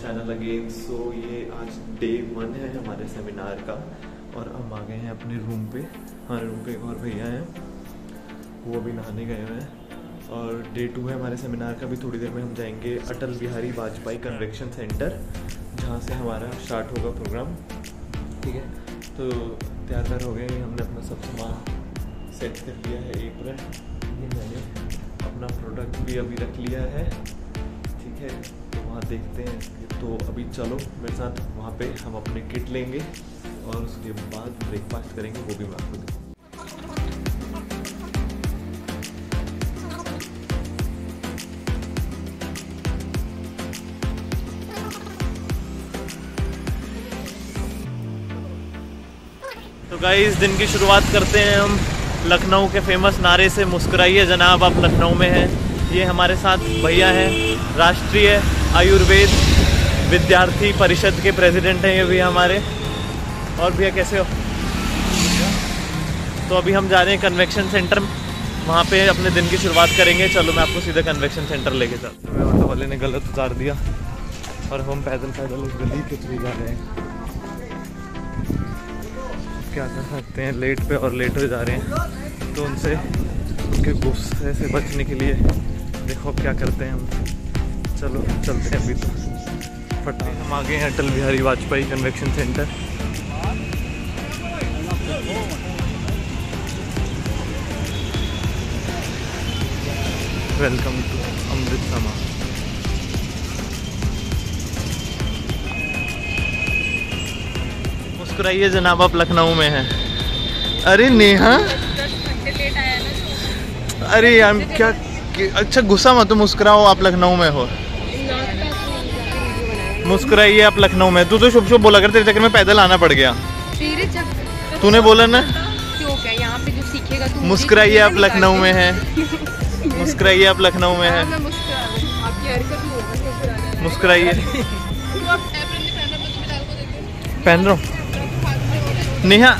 Channel again so ये आज day one है हमारे सेमिनार का और हम आ गए हैं अपने रूम पे। हमारे रूम पे एक और भैया हैं। वो अभी नहाने गए हुए हैं। और डे टू है हमारे सेमिनार का। भी थोड़ी देर में हम जाएँगे अटल बिहारी वाजपेयी कन्वेक्शन सेंटर जहाँ से हमारा स्टार्ट होगा प्रोग्राम ठीक है? तो तैयार व्यार हो गए हमने अपना सब सामान सेट कर लिया है एप्रन ये मैंने अपना प्रोडक्ट भी अभी रख लिया है। है तो वहाँ देखते हैं तो अभी चलो, मेरे साथ वहाँ पे हम अपने किट लेंगे और उसके बाद ब्रेकफास्ट करेंगे, वो भी मैं आपको दिखाऊँ तो गाइस दिन की शुरुआत करते हैं हम। लखनऊ के फ़ेमस नारे से मुस्कुराइए जनाब, आप लखनऊ में हैं। ये हमारे साथ भैया हैं, राष्ट्रीय आयुर्वेद विद्यार्थी परिषद के प्रेसिडेंट हैं ये भी हमारे। और भैया कैसे हो? तो अभी हम जा रहे हैं कन्वेक्शन सेंटर वहाँ पे अपने दिन की शुरुआत करेंगे। चलो मैं आपको सीधा कन्वेक्शन सेंटर लेके चलता हूँ। ऑटो वाले ने गलत उतार दिया और हम पैदल पैदल उस गली के थ्रू जा रहे हैं। क्या कर सकते हैं लेट पे और लेट हो जा रहे हैं। तो उनसे, उनके गुस्से से बचने के लिए देखो अब क्या करते हैं हम। चलो चलते हैं अभी तो। फटा हम आ गए हैं Atal Bihari Vajpayee convention centre welcome to Amrit Sama मुस्कुराइए जनाब आप लखनऊ में हैं। अरे नेहा। अरे यार क्या कि- अच्छा गुस्सा मत मुस्कुराओ आप लखनऊ में हो। मुस्कुराइए आप लखनऊ में। तू तो शुभ शुभ बोला कर तेरे चक्कर में पैदल आना पड़ गया। तूने बोला ना? मुस्कुराइए आप लखनऊ में है। मुस्कुराइए आप लखनऊ में हाँ, हैं हूँ। है। मुस्कुराइए। पहन रहा हूँ। नेहा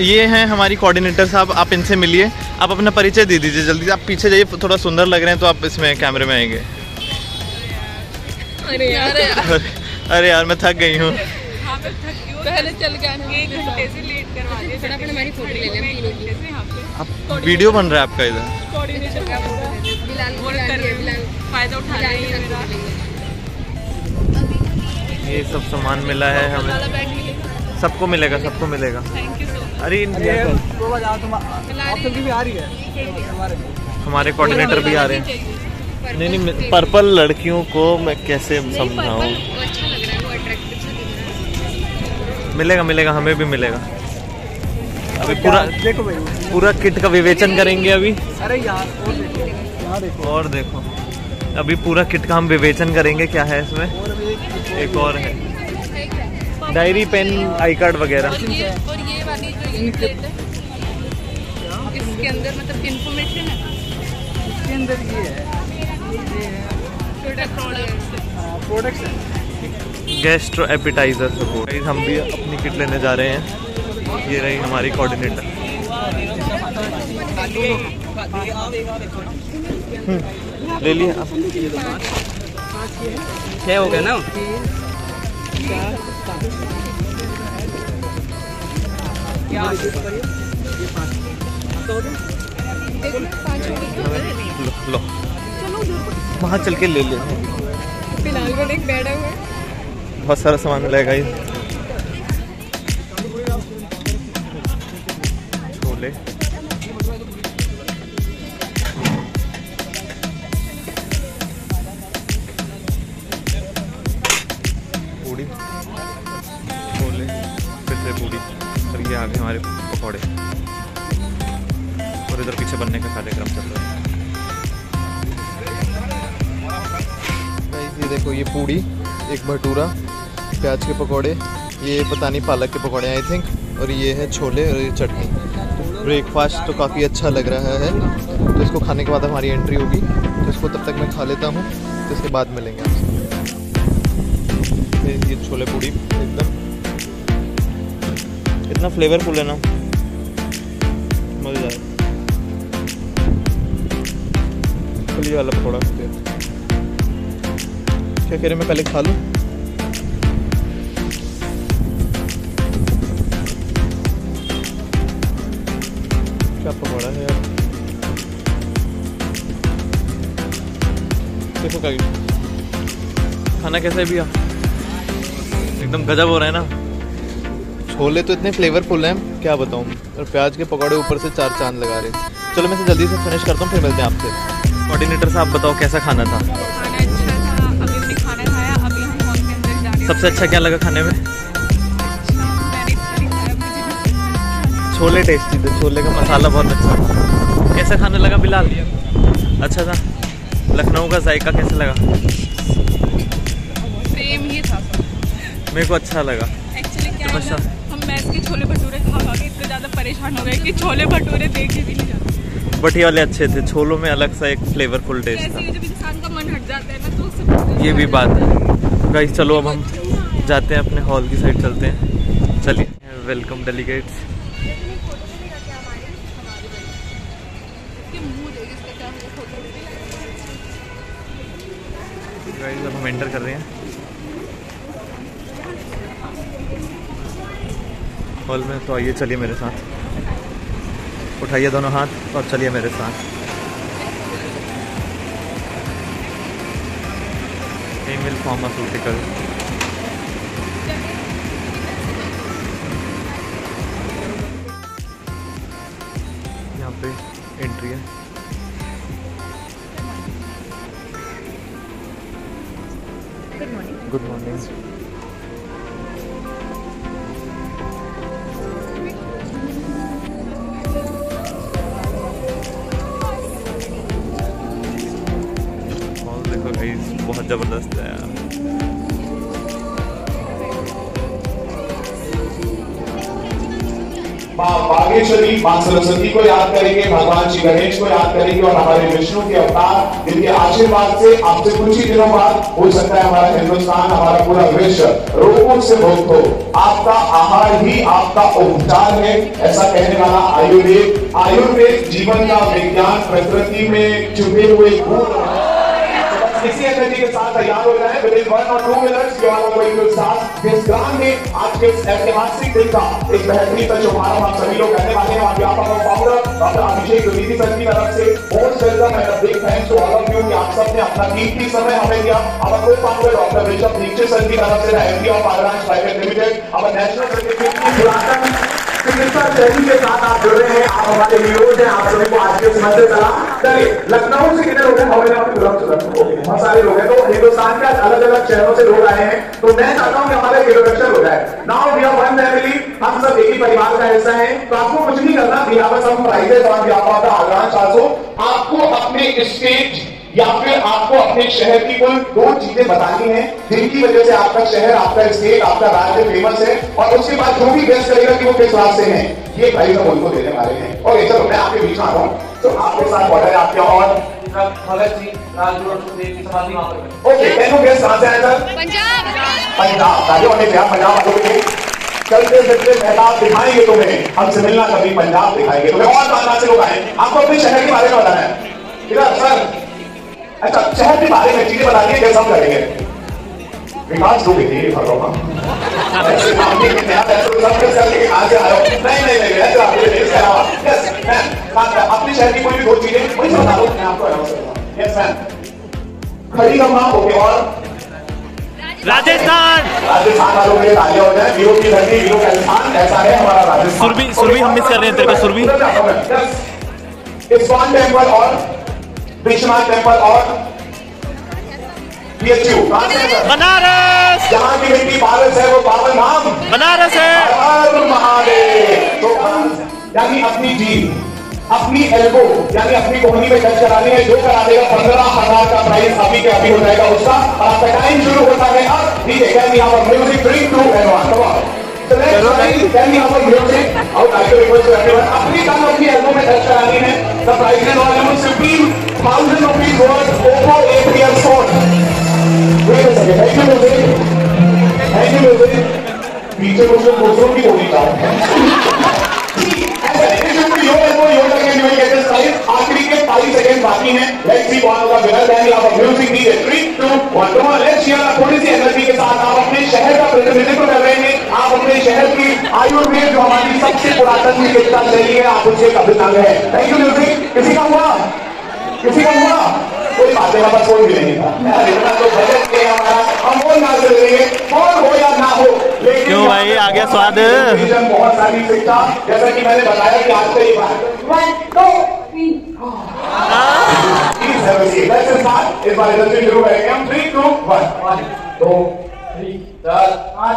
ये हैं हमारी कोऑर्डिनेटर साहब आप इनसे मिलिए। आप अपना परिचय दे दीजिए जल्दी आप पीछे जाइए थोड़ा सुंदर लग रहे हैं तो आप इसमें कैमरे में आएँगे। अरे यार। अरे यार मैं थक गई हूँ। पहले चल गया ना एक घंटे से लेट करवा दिया फटाफट हमारी फ़ोटो ले लें तीनों की। आप वीडियो बन रहा है आपका इधर। हैं। ये सब सामान मिला है हमें। सबको मिलेगा सबको मिलेगा। अरे इन- भी आ रही है? हमारे। हमारे कोऑर्डिनेटर भी आ रहे हैं। नहीं नहीं पर्पल लड़कियों को मैं कैसे समझाऊँ? अच्छा लग रहा है वो अट्रैक्टिव सा दिख रहा है। मिलेगा मिलेगा हमें भी मिलेगा। अभी पूरा देखो भाई। पूरा किट का विवेचन करेंगे अभी। अरे यार और देखो और देखो। अभी पूरा किट का हम विवेचन करेंगे क्या है इसमें? एक और है। डायरी पेन आई कार्ड वगैरह। और ये और ये वाली जो ये प्लेट है। इसके अंदर मतलब इंफॉर्मेशन है? इसके अंदर ये है। ये है। प्रोडक्ट प्रोडक्ट्स है गेस्ट्रो एपिटाइजर सपोर्ट हम भी अपनी किट लेने जा रहे हैं। ये रही हमारी कोऑर्डिनेटर ले लिया। आप क्या हो। गया ना? लो वहाँ चल के ले ले। फ़िलहाल को एक बैठा हुआ बहुत सारा सामान मिलेगा ये। छोले। ये पूड़ी, एक भटूरा, प्याज के पकौड़े, ये पता नहीं पालक के पकौड़े आई थिंक और ये है छोले और ये चटनी। ब्रेकफास्ट तो काफ़ी अच्छा लग रहा है। तो इसको खाने के बाद हमारी एंट्री होगी। तो इसको तब तक मैं खा लेता हूँ। तो इसके बाद मिलेंगे आपसे। ये- छोले पूड़ी, एकदम। इतना फ्लेवरफुल है ना। मज़ेदार वाला पकौड़ा। क्या कह रहे मैं पहले खा लूँ। क्या पकौड़ा है यार? देखो खाना कैसा है भैया? एकदम गजब हो रहा है ना? छोले तो इतने फ्लेवरफुल हैं, क्या बताऊँ? और प्याज के पकौड़े ऊपर से चार चाँद लगा रहे चलो मैं से जल्दी से फिनिश करता हूँ, फिर मिलते हैं आपसे। कोऑर्डिनेटर साहब, बताओ कैसा खाना था? सबसे अच्छा क्या लगा खाने में? छोले टेस्टी थे छोले का मसाला बहुत अच्छा था। कैसा खाने लगा बिलाल? अच्छा था। लखनऊ का जायका कैसा लगा? सेम ही था मेरे को अच्छा लगा। एक्चुअली क्या अच्छा। हम के छोले भटूरे खा खा के इतने ज़्यादा परेशान हो गए कि छोले भटूरे देख के भी नहीं जाते। बट ये वाले अच्छे थे। छोलों में अलग सा एक फ्लेवरफुल टेस्ट था। जब इंसान का मन हट जाता है ना तो ये भी बात है। गाइस चलो अब हम जाते हैं अपने हॉल की साइड चलते हैं। चलिए वेलकम डेलीगेट्स गाइस अब हम एंटर कर रहे हैं। हॉल में तो आइए, चलिए मेरे साथ। उठाइए दोनों हाथ और चलिए मेरे साथ। एमिल फार्मास्यूटिकल ज़बरदस्त है यार। बागेश्वरी, माँ सरस्वती को याद करेंगे, भगवान श्री गणेश को याद करेंगे और हमारे विष्णु के अवतार, जिनके आशीर्वाद से आपसे कुछ ही दिनों बाद हो सकता है हमारा हिंदुस्तान, हमारा पूरा विश्व रोगों से मुक्त हो। आपका आहार ही आपका उपचार है, ऐसा कहने वाला आयुर्वेद। आयुर्वेद जीवन का विज्ञान प्रकृति में छुपे हुए गुण। इसी एनर्जी के साथ तैयार हो जाए। विद इन वन और two minutes you are going to start this grand day आज के ऐतिहासिक दिन का एक बेहतरीन सा शुभारंभ हम सभी लोग करने वाले हैं और यहाँ पर founder doctor Abhishek Dwivedi sir की तरफ़ से most welcome and big thanks to all of you कि आप सबने अपना कीमती समय हमें दिया। हमारे को founder doctor Rishabh Dixit sir की तरफ़ से MD of Adransh private limited हमारे नेशनल सर्टिफिकेट की पुरातन चिकित्सा शैली के साथ आप जुड़ हैं। आप हमारे हीरोज हैं, आप सभी को आज का नाम चलिए लखनऊ से कितने लोग हैं? यहाँ पे तुरंत ओके बहुत सारे लोग हैं। तो हिंदुस्तान के अलग अलग शहरों से लोग आए हैं। तो मैं चाहता हूँ कि हमारा इंट्रोडक्शन हो जाए। Now we are one family हम सब एक ही परिवार का हिस्सा है। तो आपको कुछ नहीं करना। We have some prizes of the Agransh आपको अपने स्टेज या फिर आपको अपने शहर की कोई दो चीज़ें बतानी है जिनकी वजह से आपका शहर आपका स्टेट आपका राज्य फ़ेमस है और उसके बाद जो भी गेस्ट करेगा कि वो किस रात से है ये प्राइज हम उनको देने वाले हैं। और चलो मैं आपके बीच में आता हूँ। तो आपके साथ बॉर्डर है आपके और। भगत सिंह राजगुरु की समाधि वहाँ पर ओके कैनो गेस्ट कहाँ से आए सर पंजाब। पंजाब वालों के चलते फिरते मेहताब दिखाएँगे तुम्हें। हमसे मिलना कभी पंजाब दिखाएँगे। तुम्हें और से लोग आए? आपको अपने शहर के बारे में बताना है। इधर सर अच्छा शहर के बारे में चीज़ें बतानी है कैसे हम करेंगे। विकास लोग ये भगवान ऐसे काम नहीं करते आप सब कुछ करके कहाँ से आए नहीं नहीं नहीं ऐसे आप इसके अलावा यस मैम अपने शहर की कोई भी दो चीज़ें वही बता दो मैं आपको अनाउंस यस मैम खड़ी ओके और राजस्थान! राजस्थान वालों के लिए तालियाँ हो जाए। वीरो की धरती वीरो का स्थान ऐसा है हमारा राजस्थान। सुरभि- सुरभि हम मिस कर रहे हैं तेरे को, सुरभि। टेंपल और विश्वनाथ टेंपल और बीएचयू बनारस। जहाँ की मिट्टी पारस है वो पावन धाम बनारस है। हर महादेव। तो यानी अपनी जीत अपनी एल्बो यानी अपनी कोहनी में टच करानी है जो करा देगा पंद्रह हज़ार का प्राइस अभी के अभी हो जाएगा उसका। और आपका टाइम शुरू होता है अब। ठीक है कैन यहाँ पर music drink to advance can यहाँ पर म्यूज़िक और आई रिक्वेस्ट अपनी अपनी एल्बो में टच करानी है। The price is all fifteen thousand rupees worth Oppo APL phone thank you music thank you music पीछे कुछ लोग दूसरों की बोली चाहते हैं आखिरी के पाँच सेकंड बाकी हैं। लेट्स सी कौन होगा winner you have music 3 2 1 come on let's hear थोड़ी सी एनर्जी के साथ आप अपने शहर का प्रतिनिधित्व कर रहे हैं। आप अपने शहर की आयुर्वेद जो हमारी सबसे पुरातन चिकित्सा शैली है, आप उसके एक है थैंक यू म्यूज़िक किसी का हुआ? किसी का हुआ कोई बात नहीं बस कोई भी नहीं था। इतना तो बजट के हमारा। हम वो ना कर लेंगे। कौन हो या ना हो लेकिन क्यों भाई, आ गया स्वाद? बहुत सारी शिक्षा जैसा कि मैंने बताया कि आज का ये बात। Seat. Let's start. इस बार इधर से शुरू करेंगे। हम थ्री टू वन वन दो थ्री चार पाँच।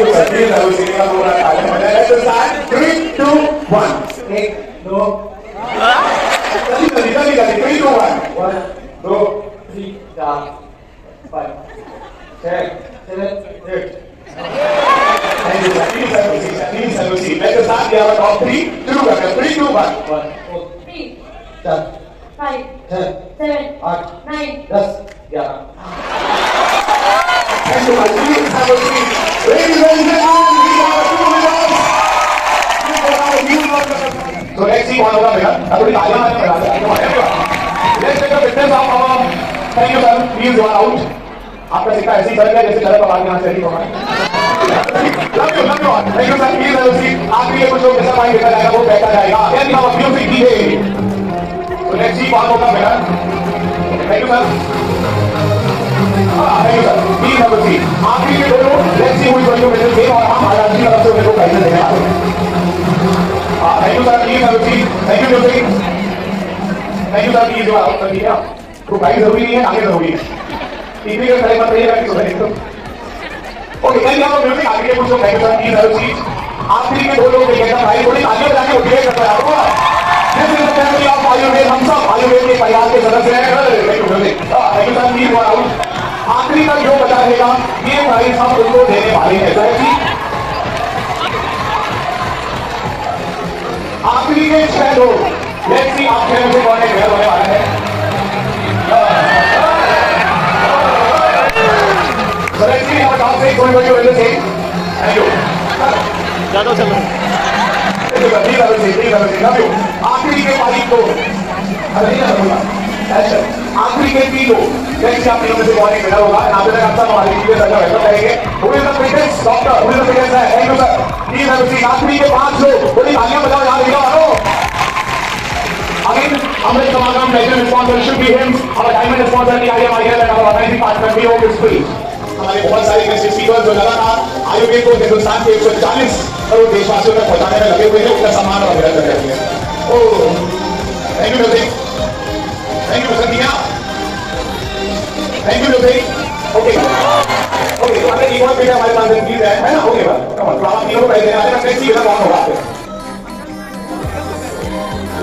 you for doing the routine. You're going to time. And let's start. Three, two, one. Snake. No. Tadi tadi tadi tadi. Three, two, one. One, two, three, four, five, six, seven, eight. Thank you, sir. Please have a seat. Please have a seat. Let's start. We have a top three. Through again. Three, two, one. One, two, three, four, five, six, seven, eight, nine, ten. Yeah. Thank you, sir. Please have a seat. Have a two winners. We have a new winner. So let's see कौन होगा witness of our. Thank you, sir. Please, you are out. आपका सिक्का ऐसे ही चल गया जैसे चला आवाज़ यहाँ चली हमारी love you love you thank you sir please have seat आपके लिए कुछ लोग जैसा माइंड देखा जाएगा वो बैठा जाएगा यदि हम म्यूज़िक डीजे तो लेट्स सी कौन होगा मेरा thank you sir thank you sir please have seat आपके लिए दोनों गोइंग टू विन गेम और हम आज़ाद की से उनको प्राइज देने thank you sir seat thank you music thank you sir please जो आप कर दिया तो प्राइज ज़रूरी नहीं है आगे ज़रूरी है टीवी के खड़े मत रहिएगा कि सुधर एकदम ओके यहाँ पर म्यूज़िक आगे के कुछ thank you sir please have seat आखिरी के दो लोग भाई थोड़ी आगे बजाके उठिए करते हैं आपको लेट्स सी से कौन घर होने है how top three going to win the game. Thank you. चलो आखिरी के पारी को आखिरी के तीन लोग जैसे आप तीनों से कौन एक होगा यहाँ तक आप सब हमारी टीम सजा वेलकम करेंगे who is the doctor who is the है थैंक यू सर प्लीज़ आखिरी के पाँच लोग थोड़ी तालियाँ बजाओ यहाँ देखो Samagram, legend sponsor should be him. Our diamond sponsor, the IM IL and our organizing partner, we hope is free. हमारे बहुत सारे गेस्ट स्पीकर जो लगातार आयुर्वेद को हिंदुस्तान के 140 करोड़ देशवासियों तक पहुँचाने में लगे हुए हैं उनका सम्मान और अभिनंदन करते हैं। ओह thank you music thank you sir thank you music okay okay तो हमें एक और बेटा हमारे पास है है ना? ओके बस कम ऑन तीनों को पहले देना है कैसी इधर कौन होगा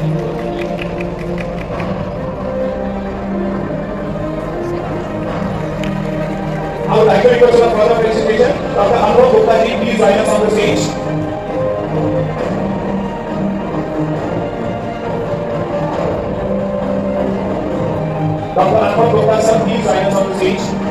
I would like request for further presentation. Dr. Anurag Gupta ji, please join us on the stage. Dr. Anurag Gupta sir, please join us on the stage.